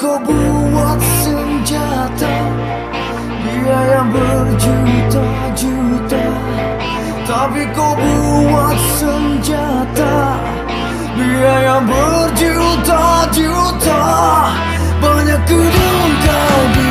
kau buat senjata. Biaya berjuta-juta. Tapi kau buat senjata. Biaya berjuta-juta. Banyak gedung kau dirikan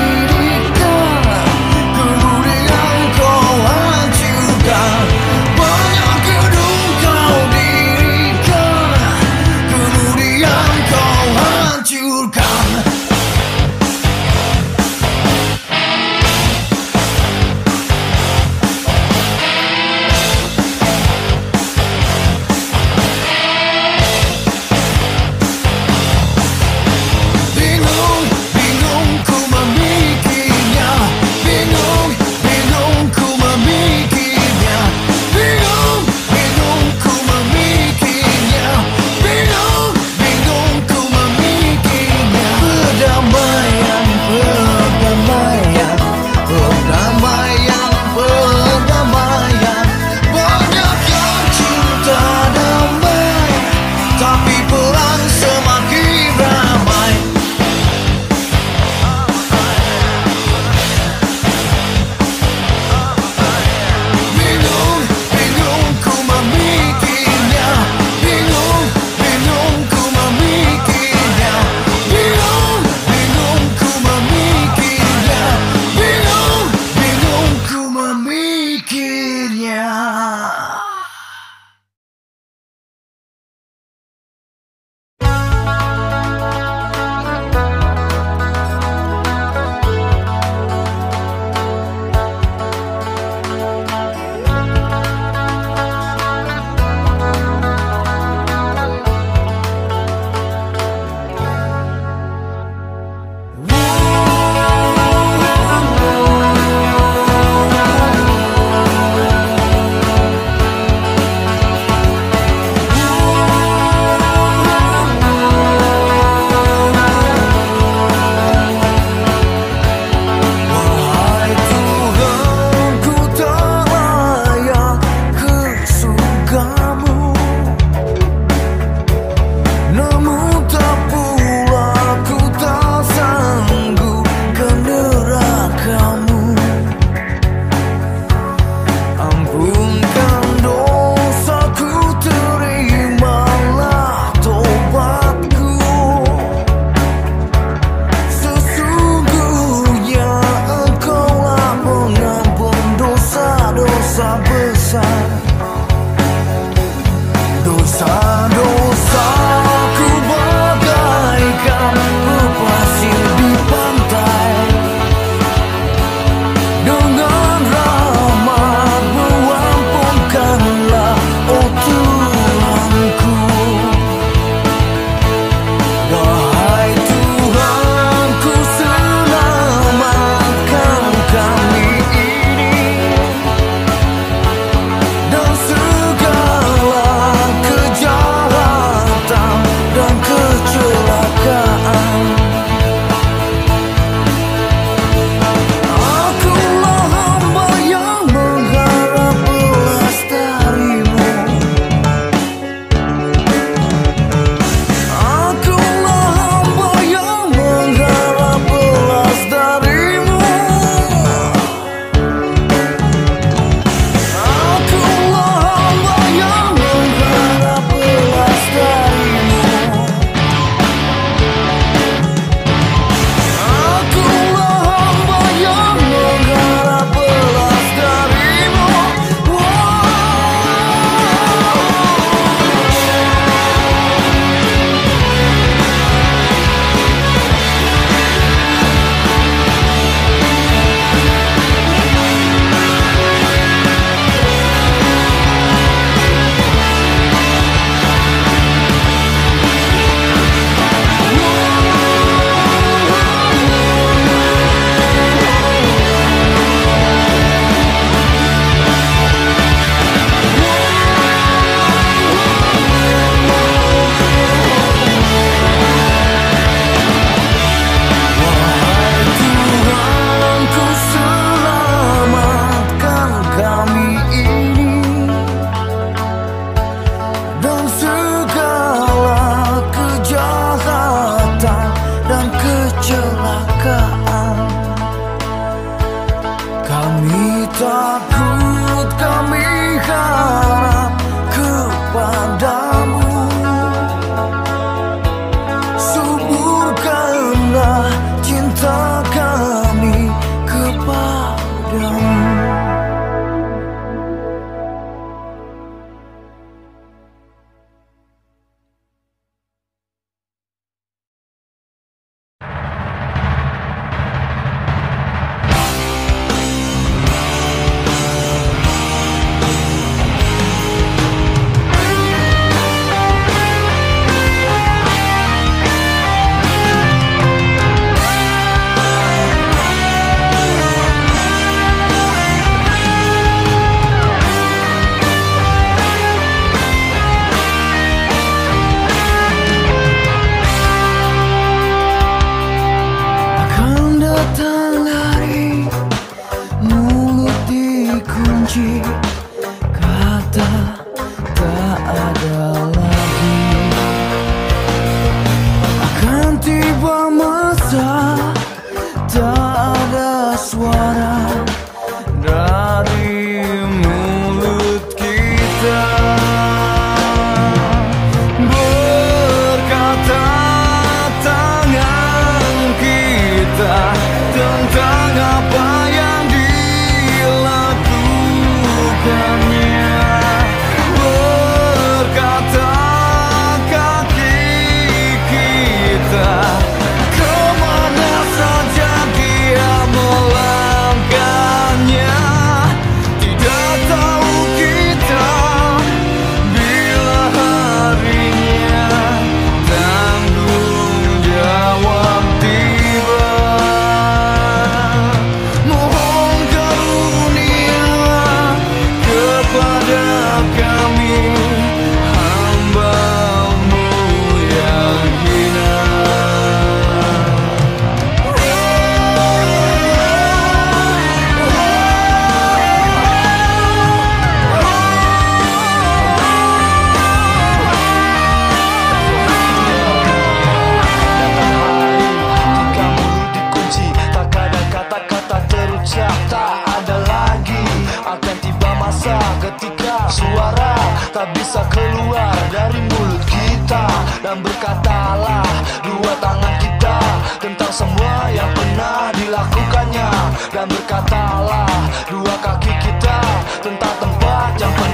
siap tak ada lagi. Akan tiba masa ketika suara tak bisa keluar dari mulut kita. Dan berkatalah dua tangan kita Tentang semua yang pernah dilakukannya. Dan berkatalah dua kaki kita Tentang tempat yang pernah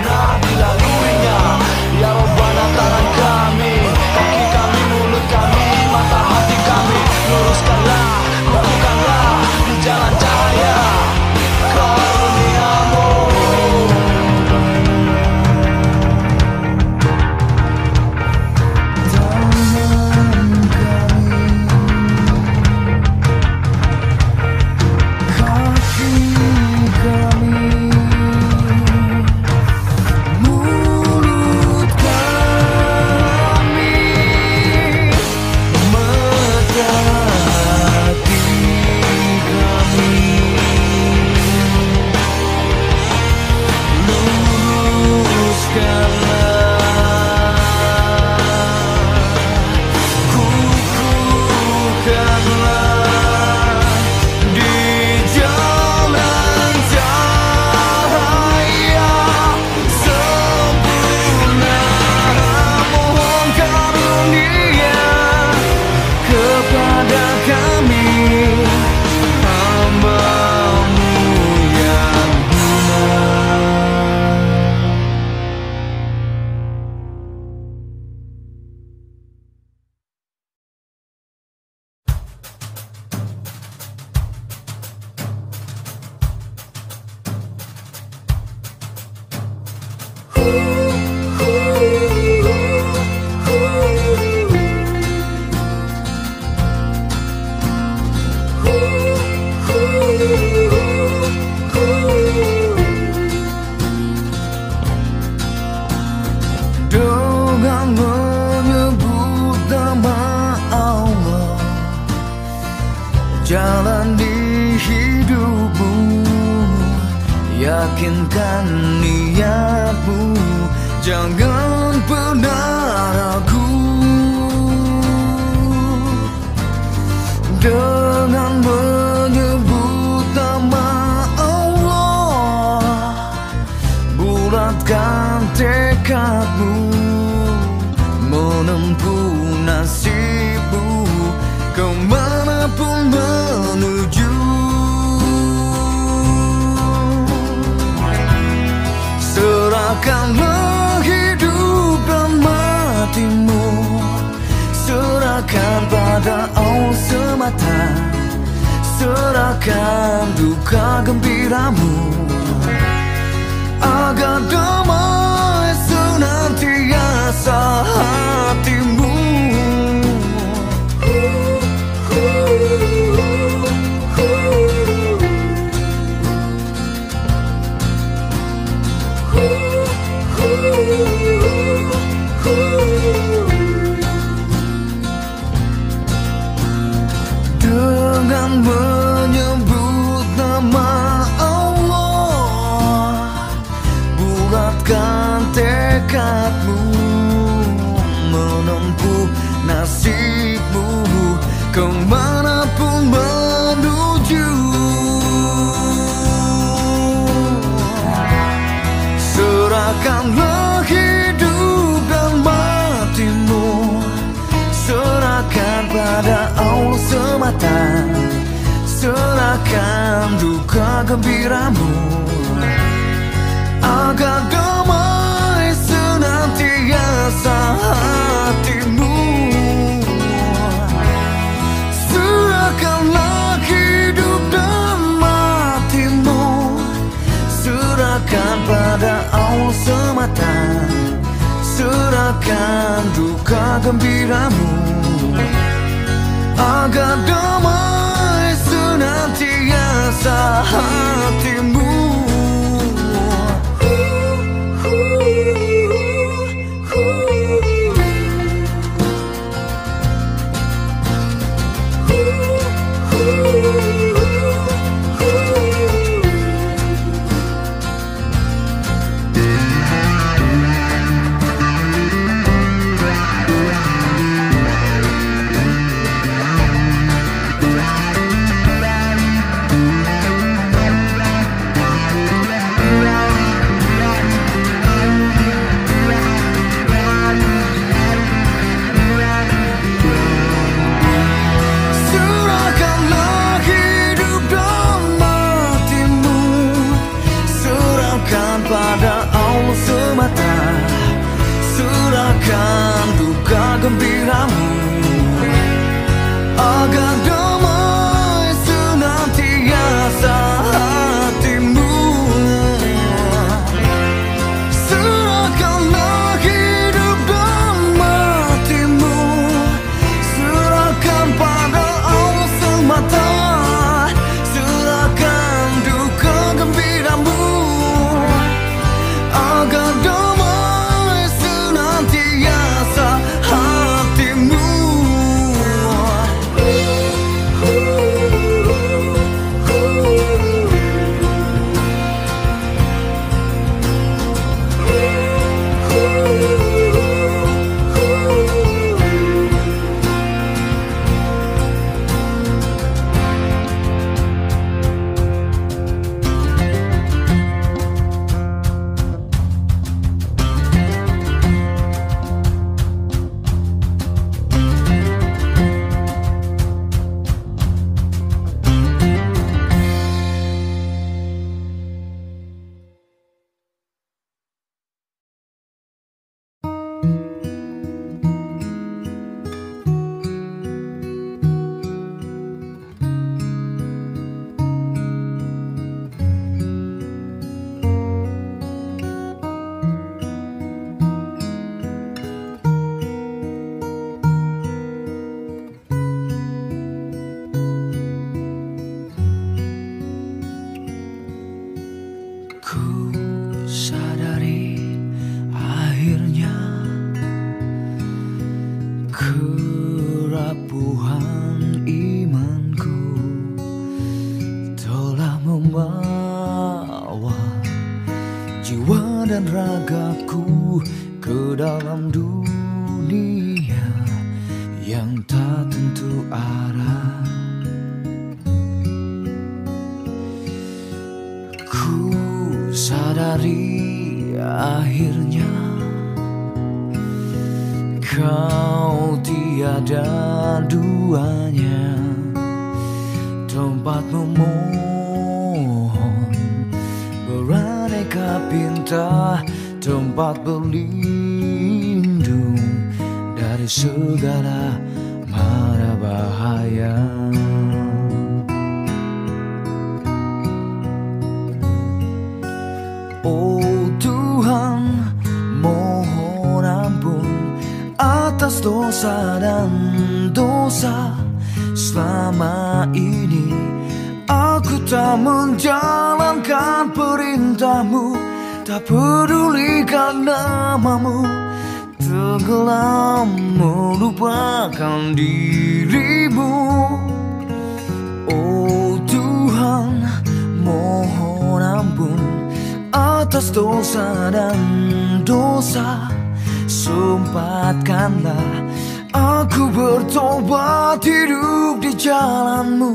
you. mưa Serahkan duka gembiramu. Agar damai senantiasa hatimu. Serahkanlah hidup dan matimu. Serahkan pada Allah semata. Serahkan duka gembiramu. Agar damai senantiasa hatimu Surahkan tak pedulikan namamu, tenggelam melupakan dirimu. Oh Tuhan, mohon ampun atas dosa dan dosa Sempatkanlah aku bertobat hidup di jalanmu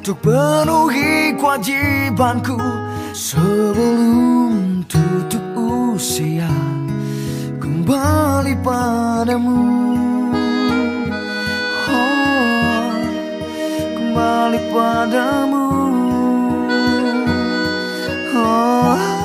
Untuk penuhi kewajibanku Sebelum tutup usia Kembali padamu oh, Kembali padamu oh.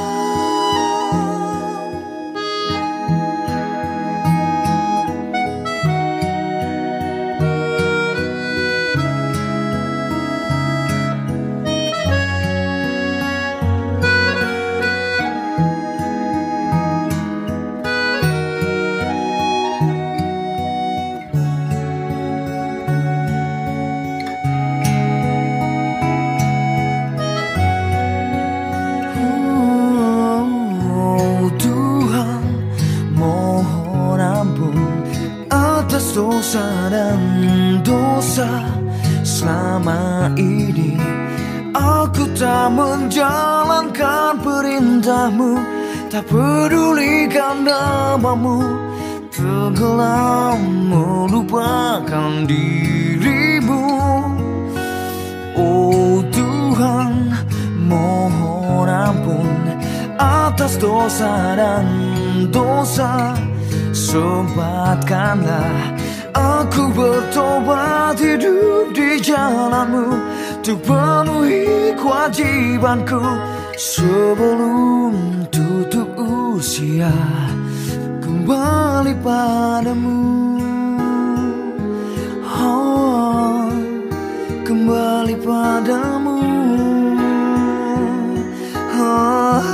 Namamu, tenggelam melupakan dirimu. Oh Tuhan, mohon ampun atas dosa dan dosa Sempatkanlah aku bertobat hidup di jalanmu Untuk penuhi kewajibanku Sebelum tutup usia Kembali padamu. Oh, Kembali padamu. Oh,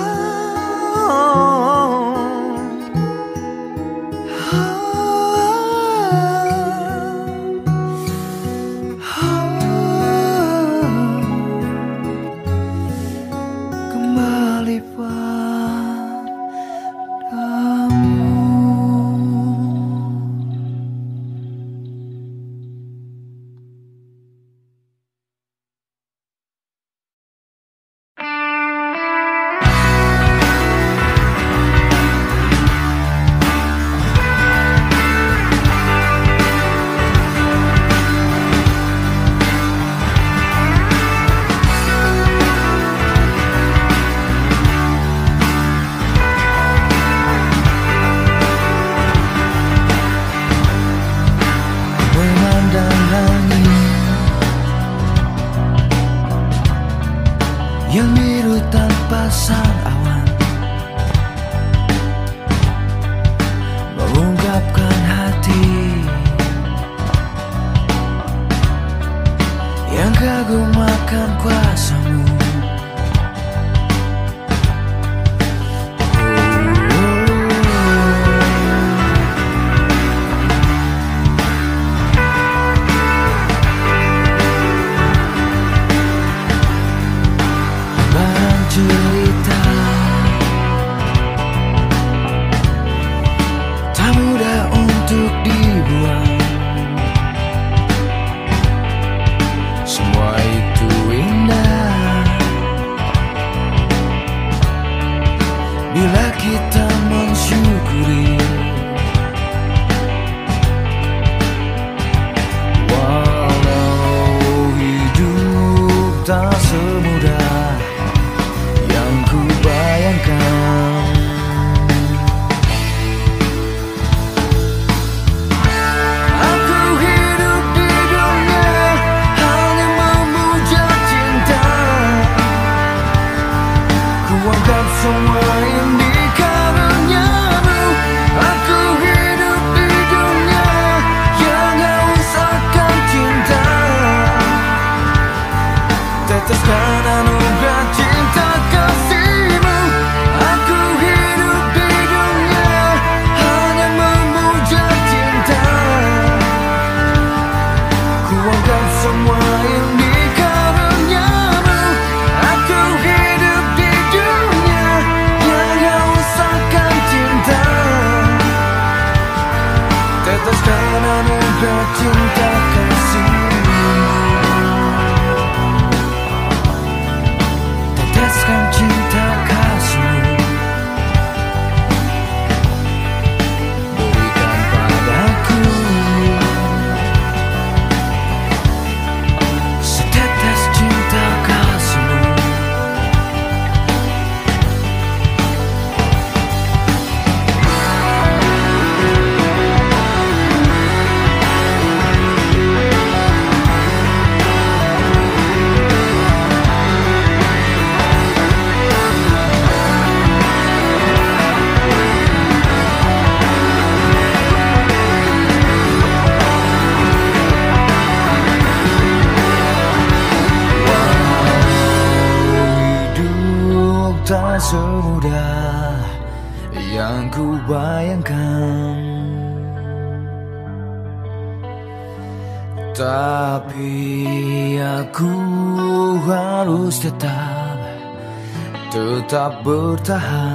tetap bertahan.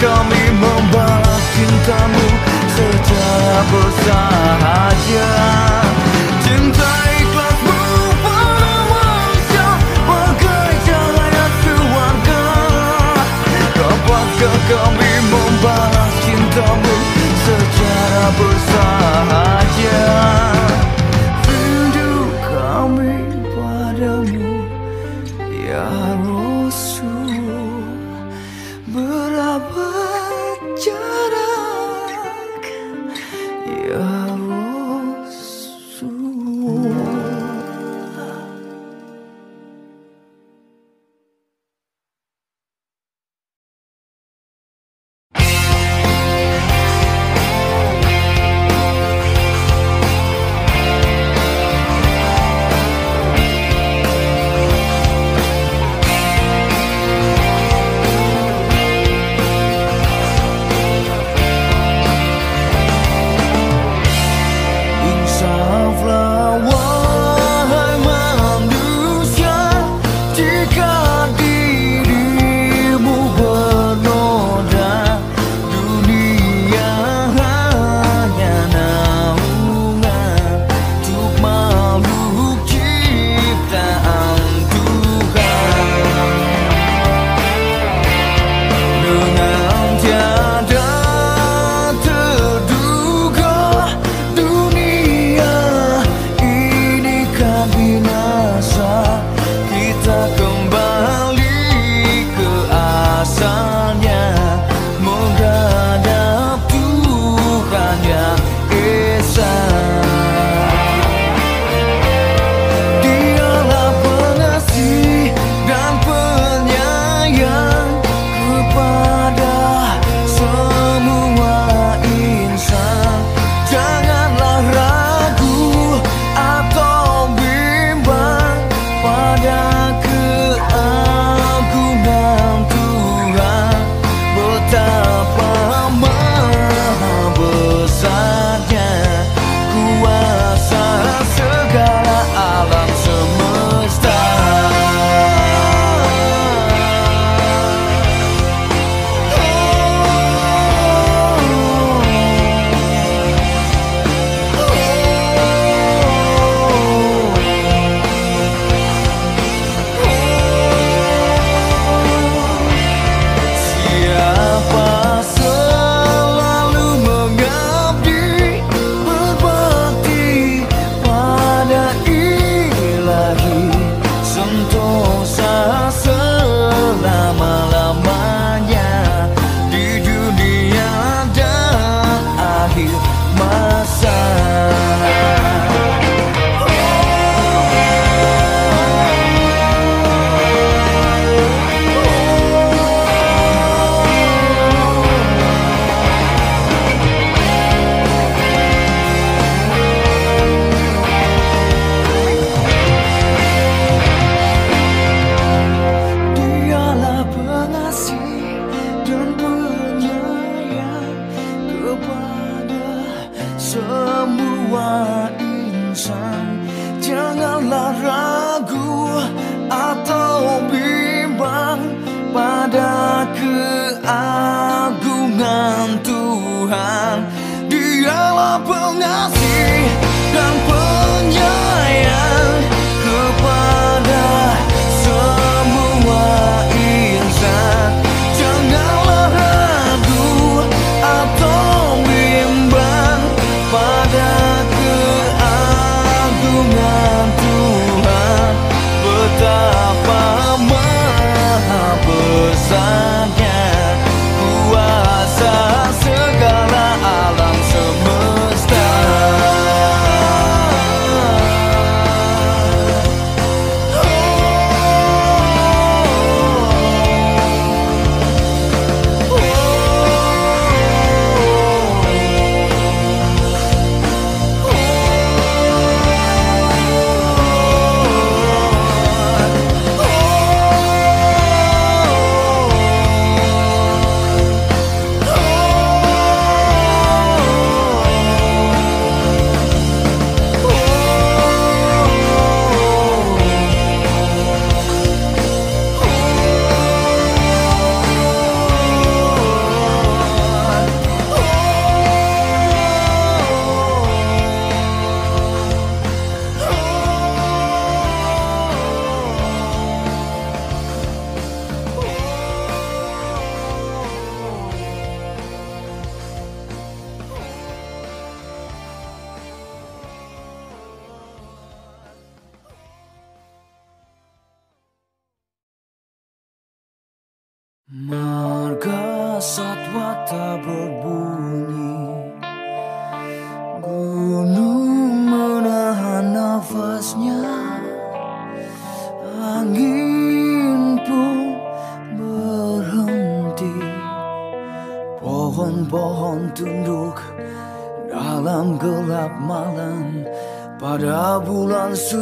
kami membalas cintamu secara bersahaja. Cinta ikhlasmu menawarnya Bagai cahaya keluarga. Dapatkah kami membalas cintamu Secara bersahaja?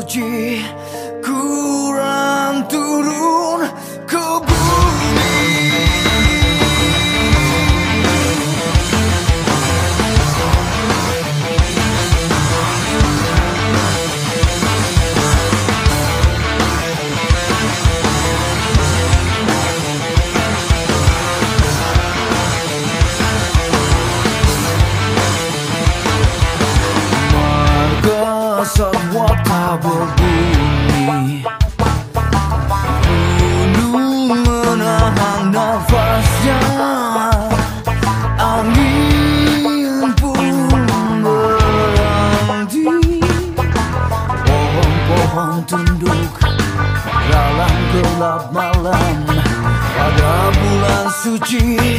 句。tabur bumi Gunung menahan nafasnya Angin pun berhenti Pohon-pohon tunduk dalam gelap malam Pada bulan suci.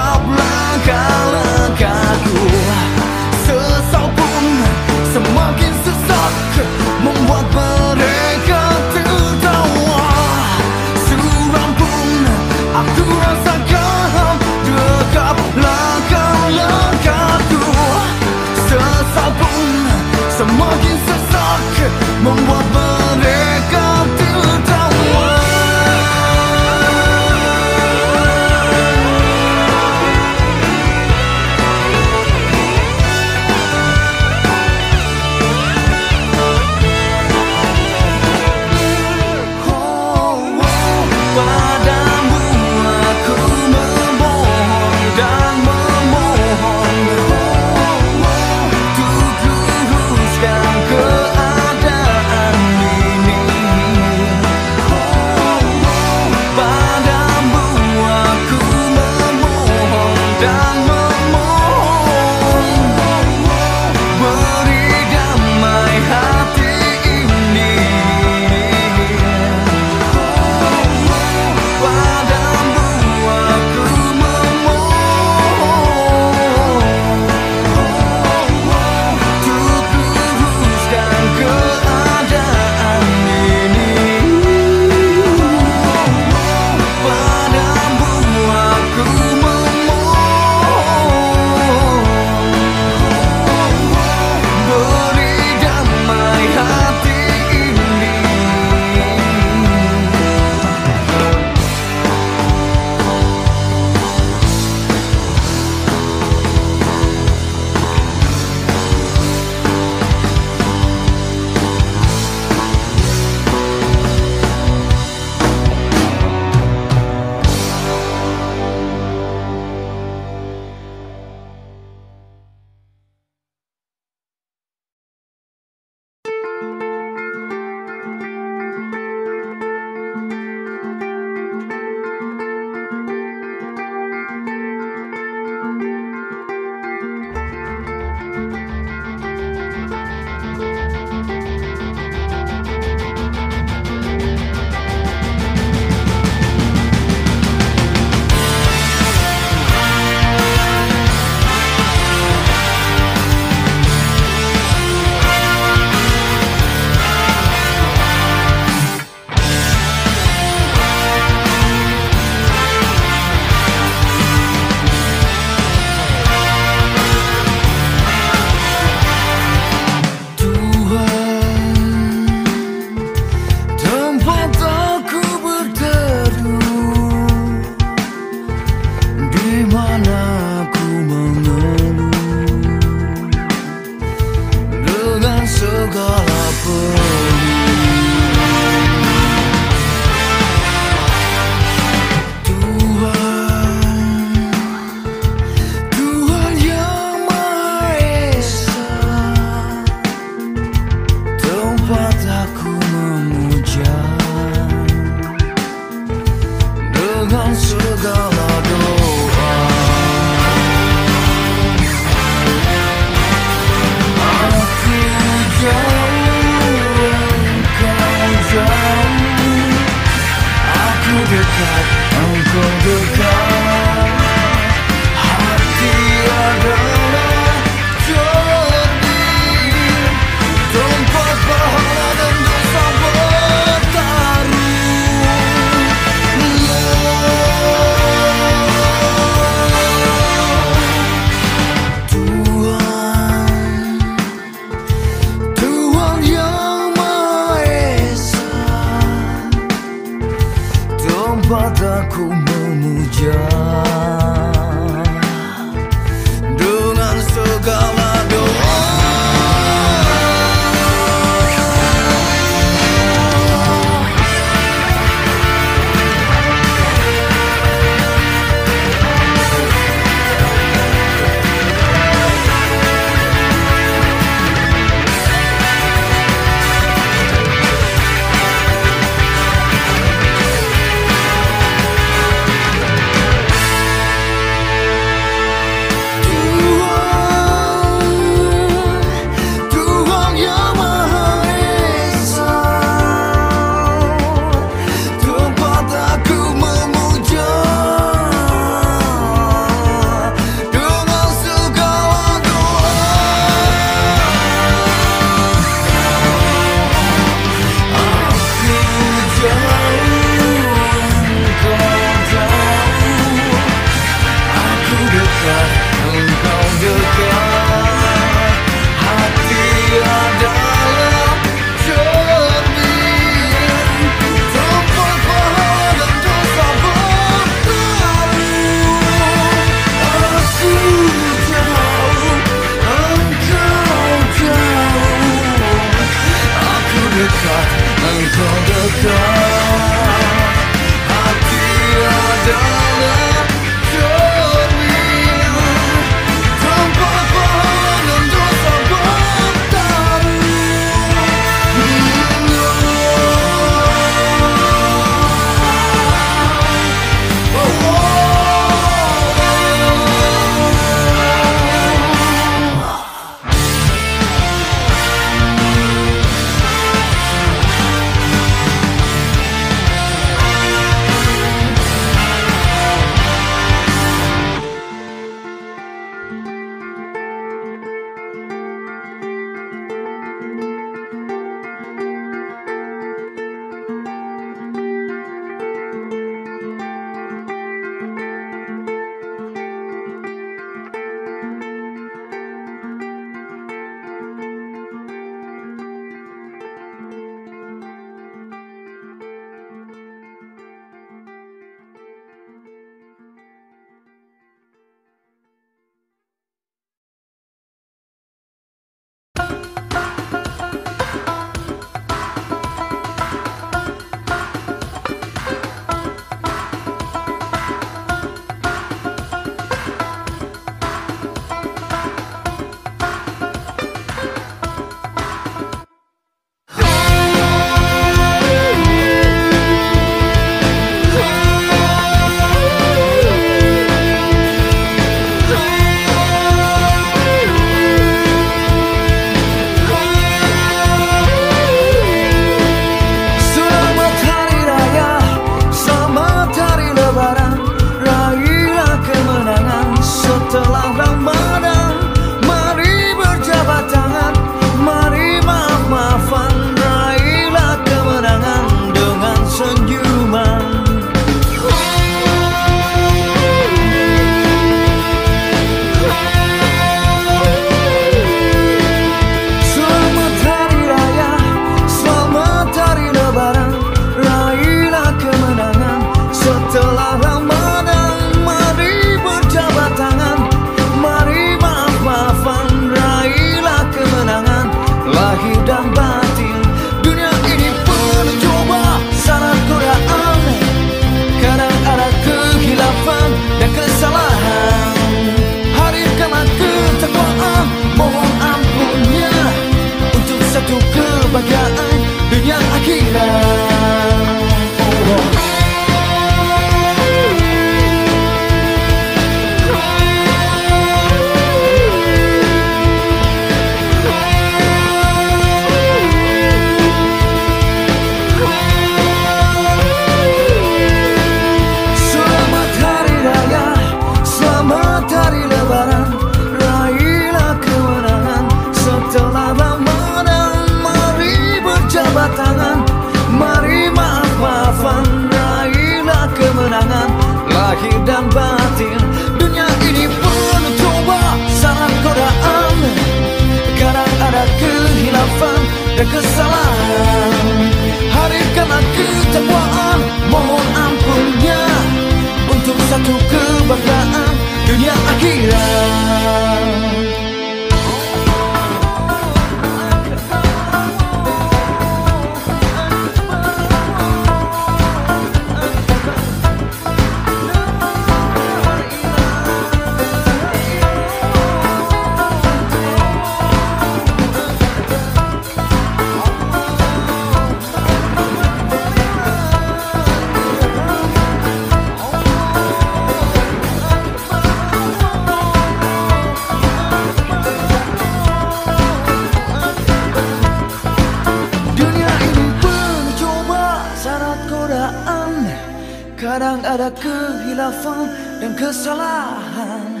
Kadang ada kehilafan dan kesalahan.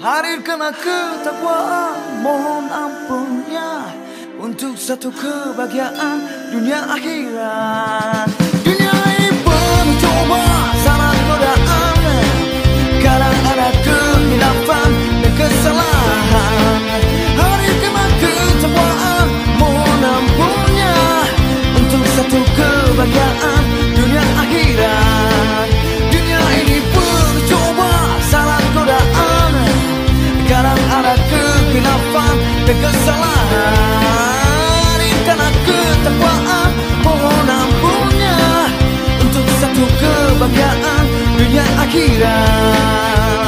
Hadir kena ketakwaan. Mohon ampunnya Untuk satu kebahagiaan dunia akhirat. Dunia ini coba salah godaan. Kadang ada kehilafan dan kesalahan. Hadir ketakwaan. Mohon ampunnya Untuk satu kebahagiaan Kerana kesalahan, kerana ketakwaan, mahu nampunya untuk satu kebahagiaan dunia Akhirat.